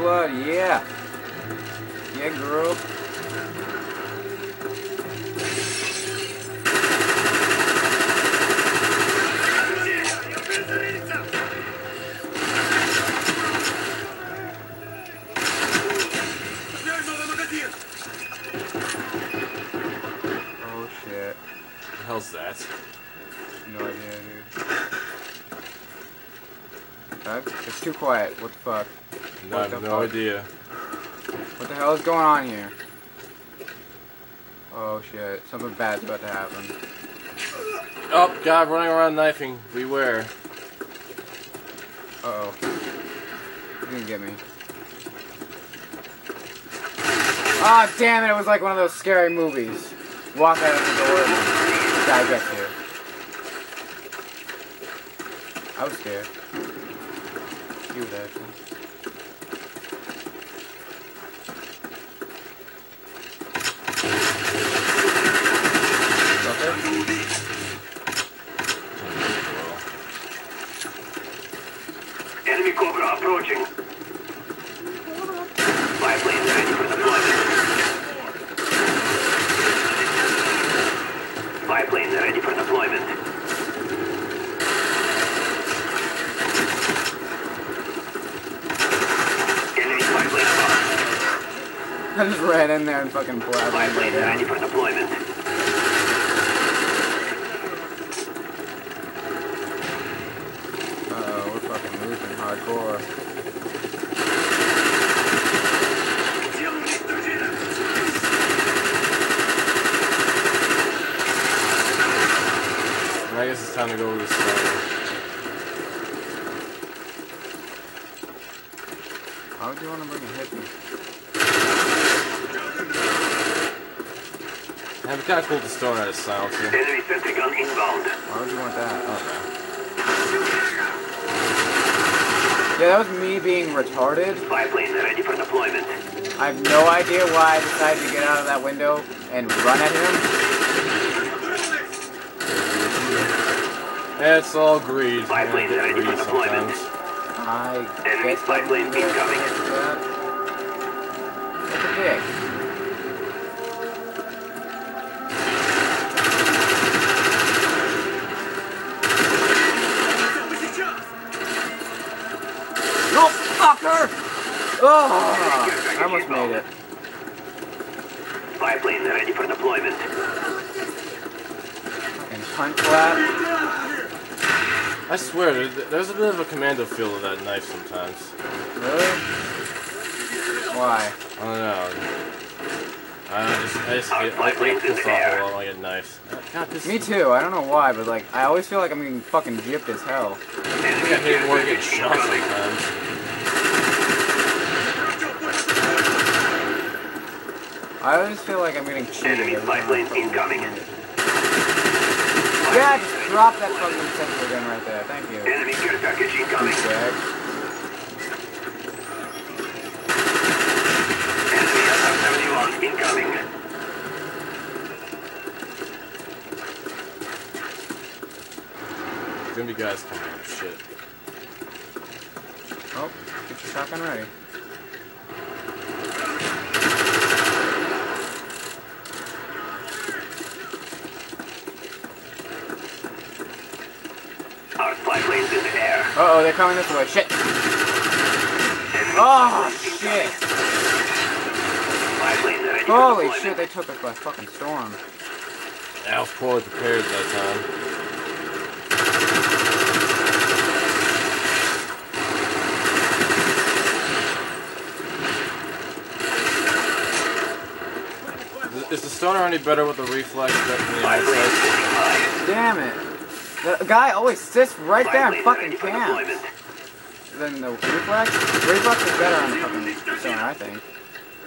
blood, yeah. Yeah, girl. Huh? It's too quiet. What the fuck? No, I have no fuck? idea. What the hell is going on here? Oh shit. Something bad's about to happen. Oh, God, running around knifing. Beware. Uh oh. You didn't get me. Ah, damn it! It was like one of those scary movies. Walk out of the door and guy gets you. I was scared. Were actually. Enemy Cobra approaching. Spy planes ready for deployment. Spy planes ready for deployment. Enemy spy plane above. I just ran in there and fucking Five blasted planes it ready down. for deployment. Uh-oh, we're fucking losing hardcore. I guess it's time to go to the side. Why would you want to bring a hippie? Yeah, it'd be kind of cool to start at a silencer. Enemy sentry gun inbound. Why would you want that? Oh, okay. Yeah, that was me being retarded. Spy planes ready for deployment. I have no idea why I decided to get out of that window and run at him. It's all greed. Five Yeah, planes ready for deployment. sometimes. I Enemy guess spy that plane be incoming. that. What the dick? Fucker! Oh, ah, I almost made it. Spy planes ready for deployment. And punch flap. I swear, there's a bit of a commando feel to that knife sometimes. Really? Why? I don't know. I just, I just get, I, flight I get pissed off air. a lot when I get knives. Uh, God, Me too. I don't know why, but like, I always feel like I'm getting fucking gypped as hell. I think I hate more than getting shot sometimes. I always feel like I'm getting cheated. Enemy every spy time I plane fucking incoming. Yeah, just drop that fucking sentry gun right there. Thank you. Enemy care package incoming. Douchebag. Enemy SR-71 incoming. There's gonna be guys coming out. Shit. Oh, get your shotgun ready. Our spy plane's in the air. Uh oh, they're coming this way. Shit. Oh, spy plane shit. incoming. Spy planes ready for Holy shit, they took us by fucking storm. I was poorly prepared that time. Is- Is the stoner any better with the reflex than the Spy planes eyesight? sitting high. Damn it. The guy always sits right there and fucking camps. Then the reflex? Reflex is better on the fucking stoner, I think.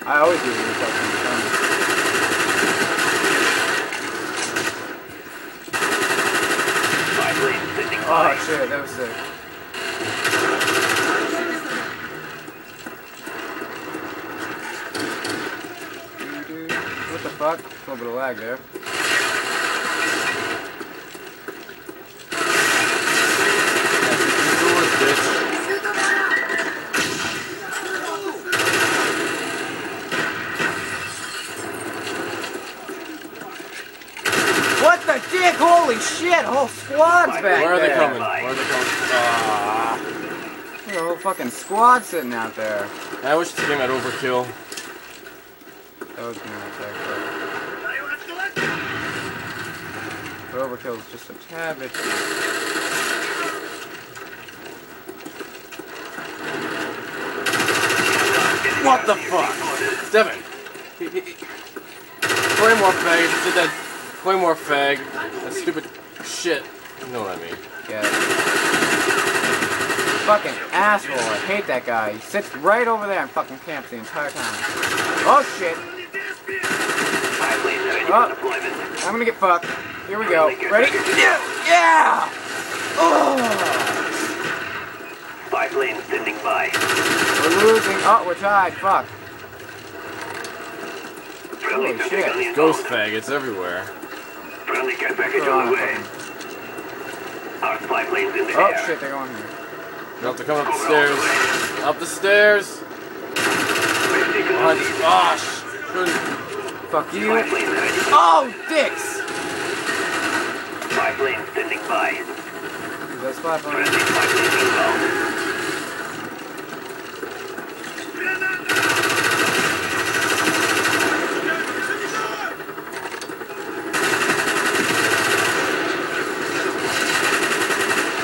I always use reflex on the stoner. Oh shit, that was sick. What the fuck? A little bit of lag there. Shit, a whole squad's back Where are they there. coming? Where are they coming? Ah. There's a whole fucking squad sitting out there. I wish this game had overkill. That was gonna attack, but overkill is just a tad bit. What the fuck? Devin! Claymore fag, did that Claymore fag, that stupid shit. You know what I mean. Yeah. Fucking asshole. I hate that guy. He sits right over there and fucking camps the entire time. Oh shit. Oh. I'm gonna get fucked. Here we go. Ready? Yeah! Yeah! Oh! Spy planes standing by. We're losing. Oh, we're tied. Fuck. Holy shit. Ghost faggots everywhere. Friendly care package Put on on the way. Our spy planes in the Oh air. shit, they're going here. You have to come up the stairs. Up the stairs! We've taken the Behind lead. us. Oh, sh- couldn't- Fuck you. Oh, dicks! Spy planes standing by. Is that spot on? Friendly spy planes inbound.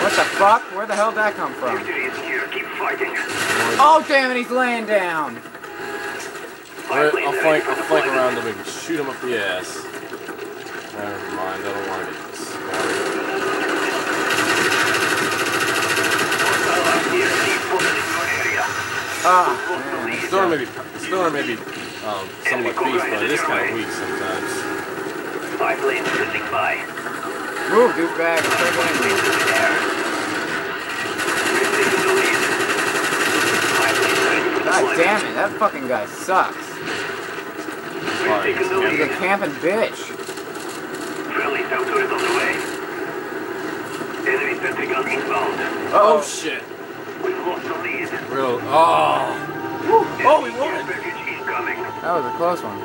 What the fuck? Where the hell did that come from? Victory is here. Keep fighting. Oh, damn it, he's laying down. Spy I'll planes I'll ready flank, I'll flank around them and shoot him up the ass. Never mind, I don't want to get this. Hostile RCXD spotted in your area. Ah, man. Storm may be, Storm may be um, somewhat beast, but it is kind of weak sometimes. Spy planes standing by. Move, douchebag. I'm trying to Planes get in. in the air. We've taken the lead. Spy planes ready for God damn it, that fucking guy sucks. We've taken the He's a camping bitch. Friendly down on the way. Enemy sentry gun. Oh shit! We've lost the lead. Real. Oh! Oh, we won. care package incoming. That was a close one.